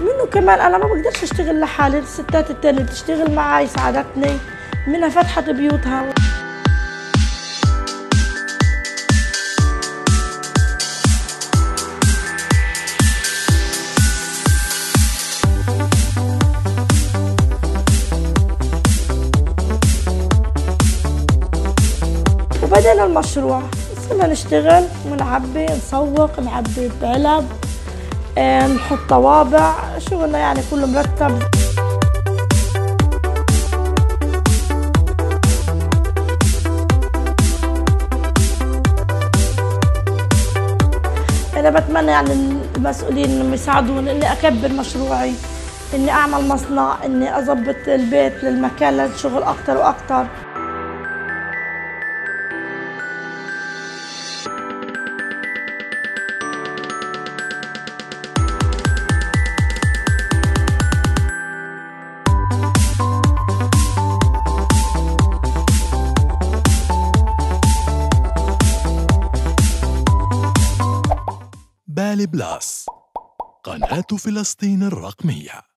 منه كمان؟ أنا ما بقدرش أشتغل لحالي. الستات التانية بتشتغل معي ساعدتني. منها فتحت بيوتها. وبدأنا المشروع. صرنا نشتغل ونعبي نسوق نعبي بعلب نحط طوابع. شغلنا يعني كله مرتب. أنا بتمنى يعني المسؤولين إنهم يساعدوني إني أكبر مشروعي إني أعمل مصنع إني أظبط البيت للمكان للشغل أكتر وأكتر. بالي بلاس. قناة فلسطين الرقمية.